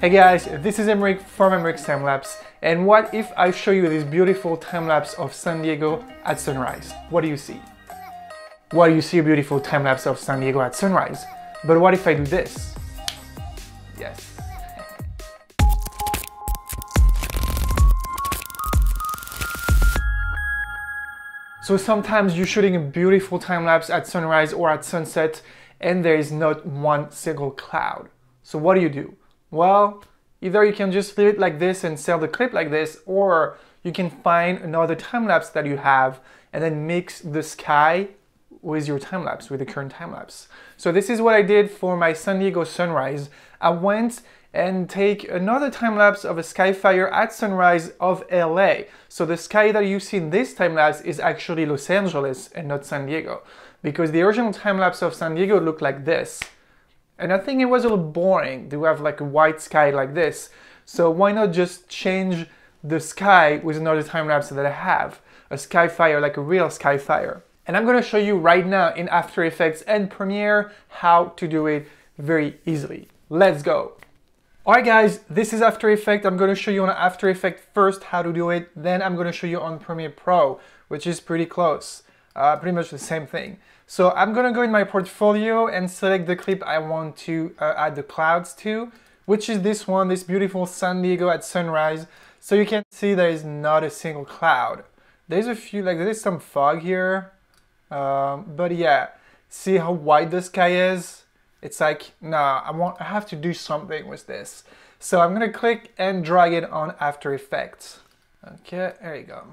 Hey guys, this is Emeric from Emeric's Time Lapse, and what if I show you this beautiful time lapse of San Diego at sunrise? What do you see? Well, you see a beautiful time lapse of San Diego at sunrise, but what if I do this? Yes. So sometimes you're shooting a beautiful time lapse at sunrise or at sunset and there is not one single cloud. So what do you do? Well, either you can just leave it like this and sell the clip like this, or you can find another time lapse that you have and then mix the sky with your time lapse, with the current time lapse. So this is what I did for my San Diego sunrise. I went and take another time lapse of a sky fire at sunrise of LA. So the sky that you see in this time lapse is actually Los Angeles and not San Diego because the original time lapse of San Diego looked like this. And I think it was a little boring to have like a white sky like this. So why not just change the sky with another time lapse that I have, a sky fire like a real sky fire. And I'm gonna show you right now in After Effects and Premiere how to do it very easily. Let's go. Alright guys, this is After Effects. I'm gonna show you on After Effects first how to do it, then I'm gonna show you on Premiere Pro, which is pretty close, uh, pretty much the same thing. So I'm gonna go in my portfolio and select the clip I want to uh, add the clouds to, which is this one, this beautiful San Diego at sunrise. So you can see there is not a single cloud. There's a few, like there's some fog here, um, but yeah, see how wide the sky is? It's like, nah, I want, I have to do something with this. So I'm gonna click and drag it on After Effects. Okay, there you go.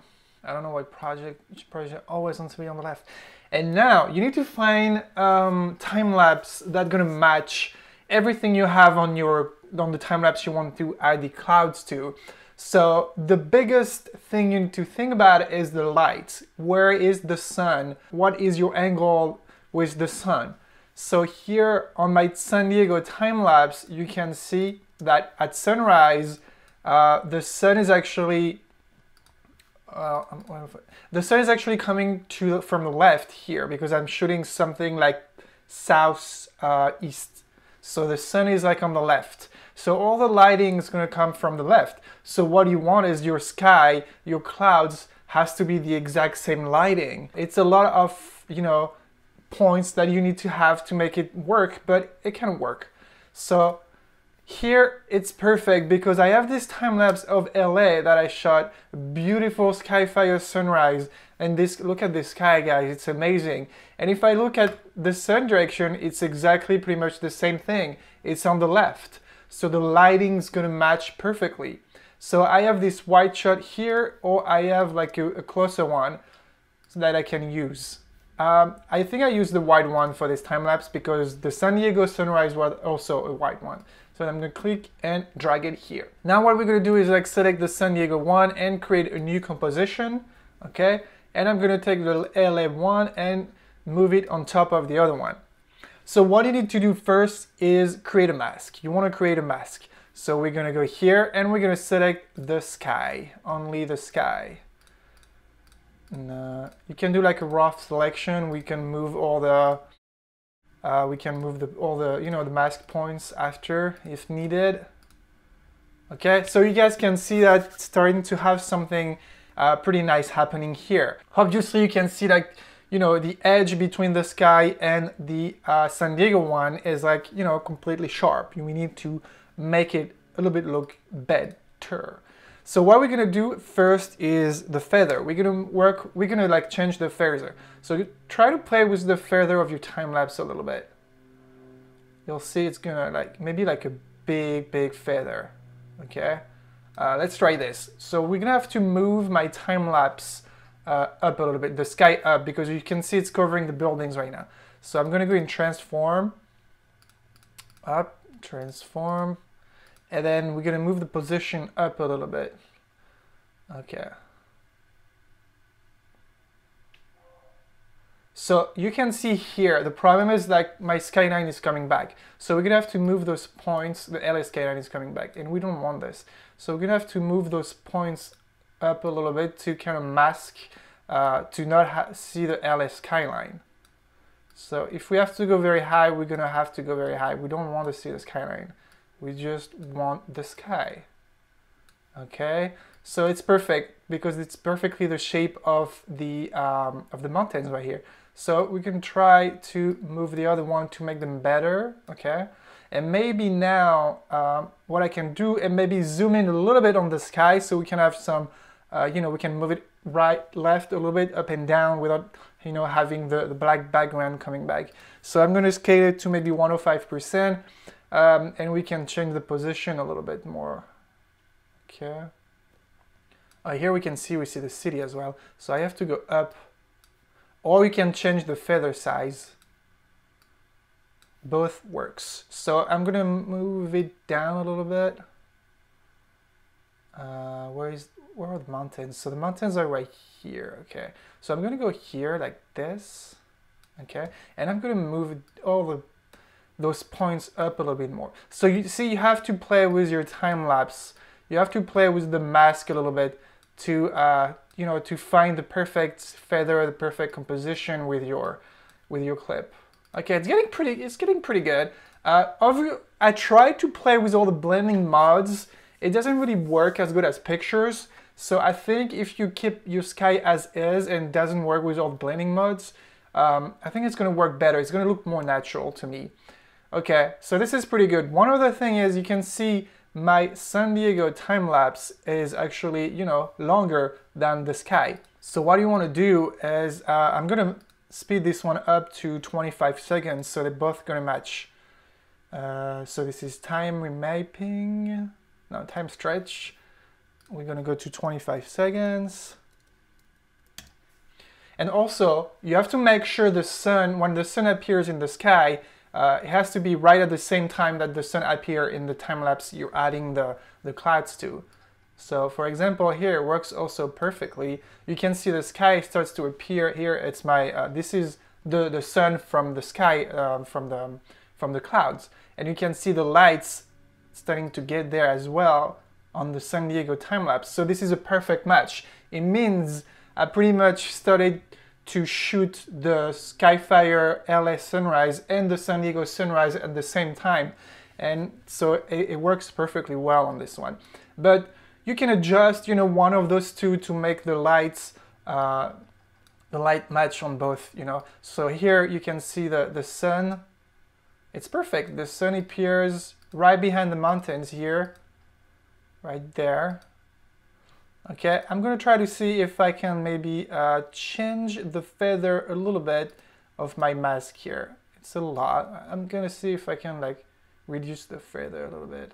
I don't know why project, project always wants to be on the left. And now you need to find um, time lapse that's gonna match everything you have on your on the time lapse you want to add the clouds to. So the biggest thing you need to think about is the light. Where is the sun? What is your angle with the sun? So here on my San Diego time lapse, you can see that at sunrise, uh, the sun is actually uh, the sun is actually coming to from the left here because I'm shooting something like south uh, east. So the sun is like on the left. So all the lighting is going to come from the left. So what you want is your sky, your clouds has to be the exact same lighting. It's a lot of, you know, points that you need to have to make it work, but it can work. So here it's perfect because I have this time lapse of LA that I shot, beautiful skyfire sunrise, and this look at the sky guys, it's amazing. And if I look at the sun direction, it's exactly pretty much the same thing. It's on the left. So the lighting is gonna match perfectly. So I have this white shot here, or I have like a, a closer one that I can use. Um, I think I used the white one for this time lapse because the San Diego sunrise was also a white one. So I'm gonna click and drag it here. Now what we're gonna do is like select the San Diego one and create a new composition, okay? And I'm gonna take the LA one and move it on top of the other one. So what you need to do first is create a mask. You wanna create a mask. So we're gonna go here and we're gonna select the sky, only the sky. And, uh, you can do like a rough selection. We can move all the uh, we can move the, all the, you know, the mask points after if needed. Okay, so you guys can see that starting to have something uh, pretty nice happening here. Obviously, you can see like, you know, the edge between the sky and the uh, San Diego one is like, you know, completely sharp. We need to make it a little bit look better. So what we're gonna do first is the feather. We're gonna work, we're gonna like change the feather. So try to play with the feather of your time lapse a little bit. You'll see it's gonna like, maybe like a big, big feather, okay? Uh, let's try this. So we're gonna have to move my time lapse uh, up a little bit, the sky up, because you can see it's covering the buildings right now. So I'm gonna go in transform, up, transform, and then we're gonna move the position up a little bit. Okay. So you can see here, the problem is like my skyline is coming back. So we're gonna have to move those points, the LA skyline is coming back and we don't want this. So we're gonna have to move those points up a little bit to kind of mask, uh, to not see the LA skyline. So if we have to go very high, we're gonna have to go very high. We don't want to see the skyline. We just want the sky. Okay, so it's perfect because it's perfectly the shape of the um, of the mountains right here. So we can try to move the other one to make them better. Okay, and maybe now um, what I can do and maybe zoom in a little bit on the sky so we can have some, uh, you know, we can move it right, left a little bit up and down without, you know, having the, the black background coming back. So I'm going to scale it to maybe 105% um, and we can change the position a little bit more. Okay. Uh, here we can see, we see the city as well. So I have to go up or we can change the feather size both works. So I'm gonna move it down a little bit. Uh, where is where are the mountains? So the mountains are right here. Okay, so I'm gonna go here like this. Okay, and I'm gonna move all the those points up a little bit more. So you see, you have to play with your time lapse. You have to play with the mask a little bit to uh, you know to find the perfect feather, the perfect composition with your with your clip. Okay, it's getting pretty, it's getting pretty good. Uh, I tried to play with all the blending mods. It doesn't really work as good as pictures. So I think if you keep your sky as is and doesn't work with all the blending mods, um, I think it's gonna work better. It's gonna look more natural to me. Okay, so this is pretty good. One other thing is you can see my San Diego time lapse is actually, you know, longer than the sky. So what you wanna do is, uh, I'm gonna speed this one up to 25 seconds so they're both gonna match. Uh, so this is time remapping, no, time stretch. We're gonna go to 25 seconds. And also, you have to make sure the sun, when the sun appears in the sky, uh, it has to be right at the same time that the sun appear in the time lapse you're adding the, the clouds to. So for example, here it works also perfectly. You can see the sky starts to appear here. It's my, uh, this is the, the sun from the sky, um, from, the, from the clouds. And you can see the lights starting to get there as well on the San Diego time lapse. So this is a perfect match. It means I pretty much started to shoot the Skyfire LA sunrise and the San Diego sunrise at the same time. And so it, it works perfectly well on this one. But you can adjust, you know, one of those two to make the lights, uh, the light match on both, you know. So here you can see the, the sun. It's perfect. The sun appears right behind the mountains here, right there. Okay, I'm gonna try to see if I can maybe uh, change the feather a little bit of my mask here. It's a lot. I'm gonna see if I can like reduce the feather a little bit.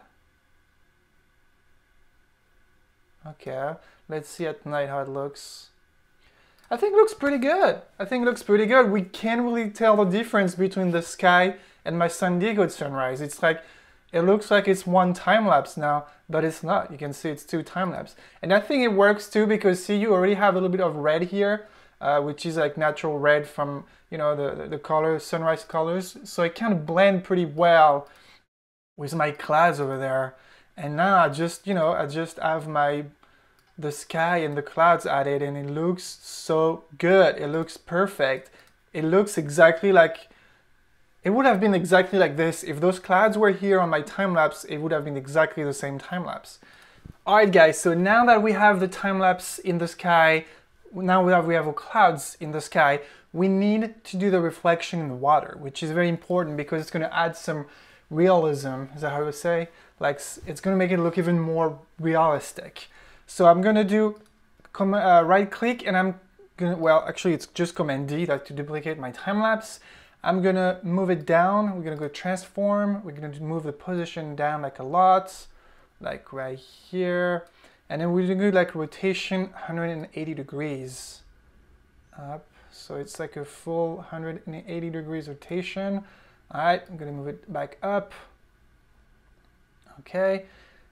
Okay, let's see at night how it looks. I think looks pretty good. I think looks pretty good. We can't really tell the difference between the sky and my San Diego sunrise. It's like, it looks like it's one time lapse now, but it's not. You can see it's two time lapse. And I think it works too because see, you already have a little bit of red here, uh, which is like natural red from, you know, the, the, color, sunrise colors. So it kind of blend pretty well with my clouds over there. And now I just, you know, I just have my the sky and the clouds added and it looks so good. It looks perfect. It looks exactly like it would have been exactly like this if those clouds were here on my time lapse, it would have been exactly the same time lapse. Alright guys, so now that we have the time lapse in the sky, now have, we have our clouds in the sky, we need to do the reflection in the water, which is very important because it's going to add some realism, is that how to say? Like it's going to make it look even more realistic. So I'm going to do uh, right click and I'm going to, well, actually it's just Command D to duplicate my time lapse. I'm to move it down. We're to go transform. We're to move the position down like a lot, like right here. And then we're to do like rotation 180 degrees up. So it's like a full 180 degrees rotation. All right, I'm to move it back up. Okay,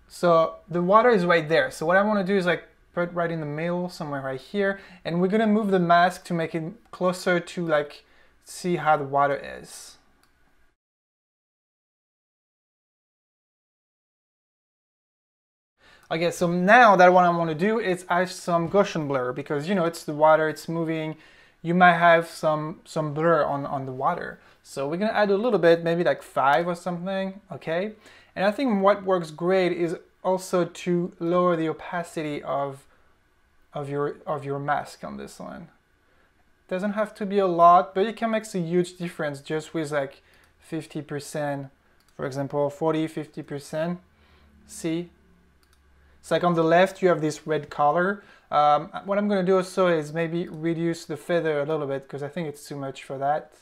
so the water is right there. So what I want to do is like put right in the middle, somewhere right here. And we're to move the mask to make it closer to like see how the water is. Okay, so now that what I want to do is add some Gaussian blur because you know it's the water, it's moving. You might have some some blur on on the water. So we're gonna add a little bit, maybe like five or something, okay? And I think what works great is also to lower the opacity of of your of your mask on this one. Doesn't have to be a lot, but it can make a huge difference just with like 50%, for example, 40, 50%. See? It's like on the left, you have this red color. Um, what I'm gonna do also is maybe reduce the feather a little bit because I think it's too much for that.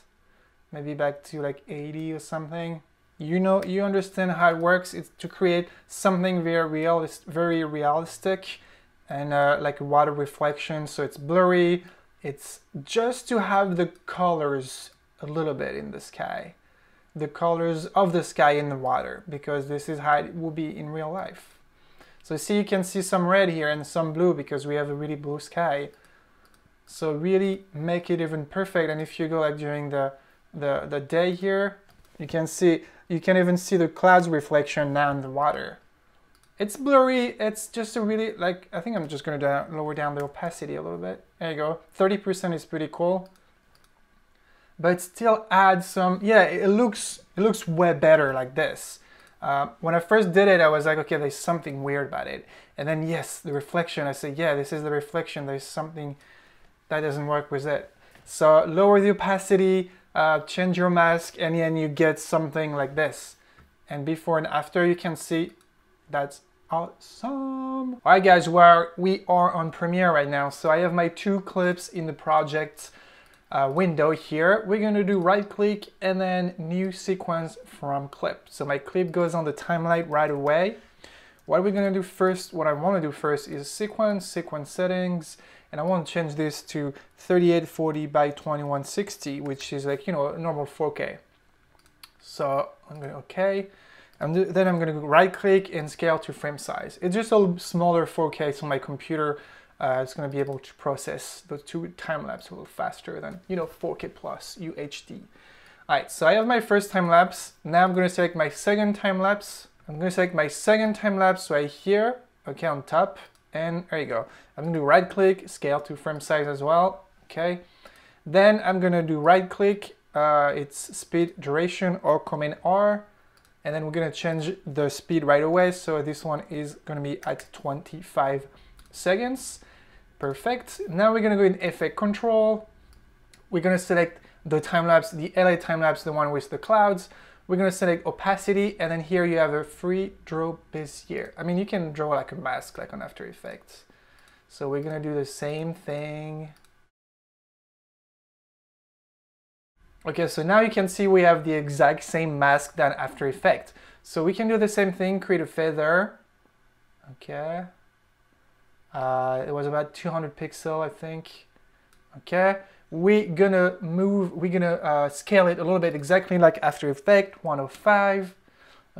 Maybe back to like 80 or something. You know, you understand how it works. It's to create something very realist, very realistic and uh, like water reflection. So it's blurry, it's just to have the colors a little bit in the sky. The colors of the sky in the water, because this is how it will be in real life. So see, you can see some red here and some blue because we have a really blue sky. So really make it even perfect. And if you go like during the, the, the day here, you can see, you can even see the clouds reflection now in the water. It's blurry, it's just a really, like, I think I'm just gonna down, lower down the opacity a little bit. There you go, 30% is pretty cool. But still add some, yeah, it looks, it looks way better like this. Uh, when I first did it, I was like, okay, there's something weird about it. And then yes, the reflection, I said, yeah, this is the reflection, there's something that doesn't work with it. So lower the opacity, uh, change your mask, and then you get something like this. And before and after, you can see that's Awesome. All right, guys, well, we are on Premiere right now. So I have my two clips in the project uh, window here. We're gonna do right click and then new sequence from clip. So my clip goes on the timeline right away. What we're gonna do first, what I wanna do first is sequence, sequence settings, and I want to change this to 3840 by 2160, which is like, you know, normal 4K. So I'm gonna, okay. And then I'm going to right click and scale to frame size. It's just a smaller 4K so my computer uh, is going to be able to process the two time lapse a little faster than, you know, 4K plus UHD. All right, so I have my first time lapse. Now I'm going to select my second time lapse. I'm going to select my second time lapse right here, okay, on top. And there you go. I'm going to do right click, scale to frame size as well, okay. Then I'm going to do right click, uh, it's speed duration or Command R and then we're gonna change the speed right away. So this one is gonna be at 25 seconds. Perfect. Now we're gonna go in effect control. We're gonna select the time lapse, the LA time lapse, the one with the clouds. We're gonna select opacity, and then here you have a free draw Bezier. I mean, you can draw like a mask, like on After Effects. So we're gonna do the same thing. Okay, so now you can see we have the exact same mask than After Effects. So we can do the same thing, create a feather. Okay. Uh, it was about 200 pixel, I think. Okay. We're gonna move, we're gonna uh, scale it a little bit exactly like After Effects, 105.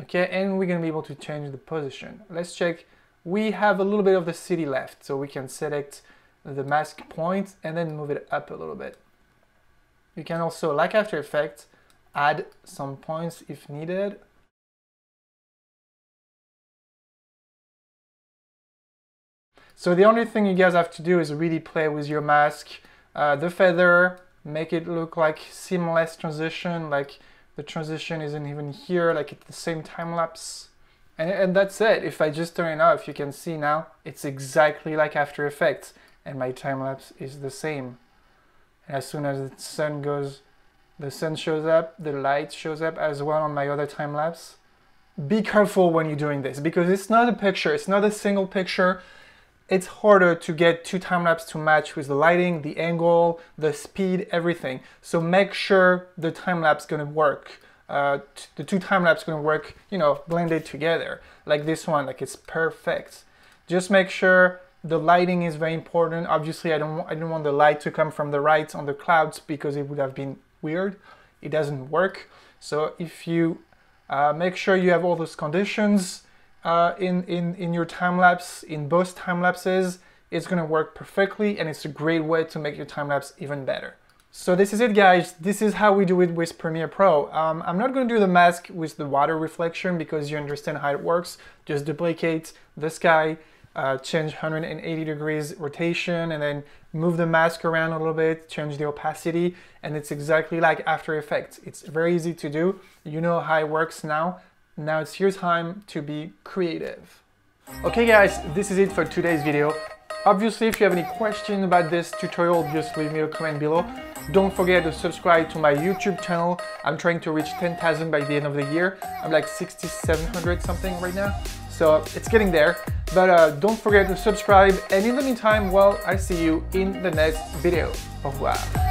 Okay, and we're gonna be able to change the position. Let's check. We have a little bit of the city left, so we can select the mask point and then move it up a little bit. You can also, like After Effects, add some points if needed. So the only thing you guys have to do is really play with your mask, uh, the feather, make it look like seamless transition, like the transition isn't even here, like it's the same time lapse. And, and that's it. If I just turn it off, you can see now it's exactly like After Effects and my time lapse is the same as soon as the sun goes, the sun shows up, the light shows up as well on my other time lapse. Be careful when you're doing this because it's not a picture, it's not a single picture. It's harder to get two time lapse to match with the lighting, the angle, the speed, everything. So make sure the time lapse gonna work. Uh, the two time lapse gonna work, you know, blended together like this one, like it's perfect. Just make sure the lighting is very important. Obviously, I don't, I don't want the light to come from the right on the clouds because it would have been weird. It doesn't work. So if you uh, make sure you have all those conditions uh, in, in, in your time lapse, in both time lapses, it's gonna work perfectly and it's a great way to make your time lapse even better. So this is it guys, this is how we do it with Premiere Pro. Um, I'm not going to do the mask with the water reflection because you understand how it works. Just duplicate the sky, uh, change 180 degrees rotation and then move the mask around a little bit, change the opacity, and it's exactly like After Effects. It's very easy to do. You know how it works now. Now it's your time to be creative. Okay guys, this is it for today's video. Obviously, if you have any questions about this tutorial, just leave me a comment below. Don't forget to subscribe to my YouTube channel. I'm trying to reach 10,000 by the end of the year. I'm like 6,700 something right now. So it's getting there. But uh, don't forget to subscribe. And in the meantime, well, I see you in the next video. Au revoir.